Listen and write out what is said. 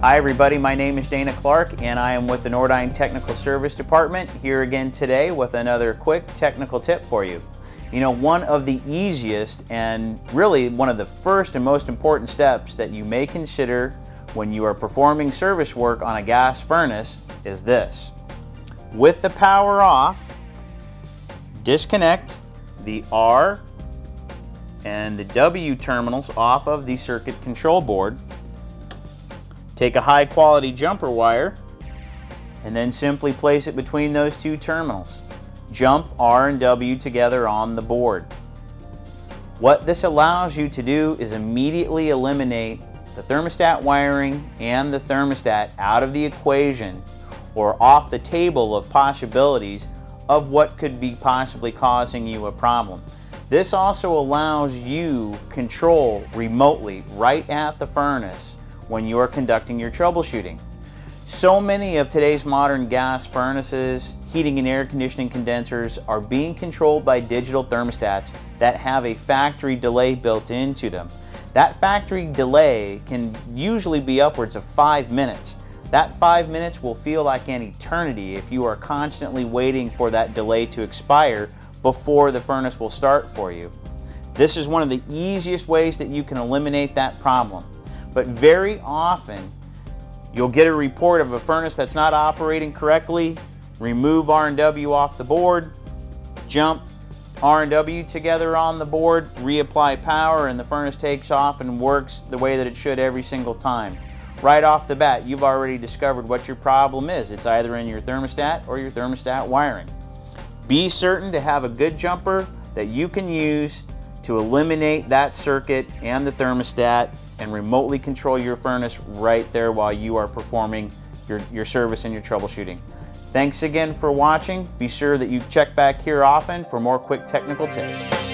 Hi everybody, my name is Dana Clark and I am with the Nordyne Technical Service Department here again today with another quick technical tip for you. You know, one of the easiest and really one of the first and most important steps that you may consider when you are performing service work on a gas furnace is this. With the power off, disconnect the R and the W terminals off of the circuit control board. Take a high quality jumper wire and then simply place it between those two terminals. Jump R and W together on the board. What this allows you to do is immediately eliminate the thermostat wiring and the thermostat out of the equation or off the table of possibilities of what could be possibly causing you a problem. This also allows you control remotely right at the furnace when you are conducting your troubleshooting. So many of today's modern gas furnaces, heating and air conditioning condensers are being controlled by digital thermostats that have a factory delay built into them. That factory delay can usually be upwards of five minutes. That five minutes will feel like an eternity if you are constantly waiting for that delay to expire before the furnace will start for you. This is one of the easiest ways that you can eliminate that problem. But very often, you'll get a report of a furnace that's not operating correctly, remove R&W off the board, jump R&W together on the board, reapply power, and the furnace takes off and works the way that it should every single time right off the bat, you've already discovered what your problem is. It's either in your thermostat or your thermostat wiring. Be certain to have a good jumper that you can use to eliminate that circuit and the thermostat and remotely control your furnace right there while you are performing your, your service and your troubleshooting. Thanks again for watching. Be sure that you check back here often for more quick technical tips.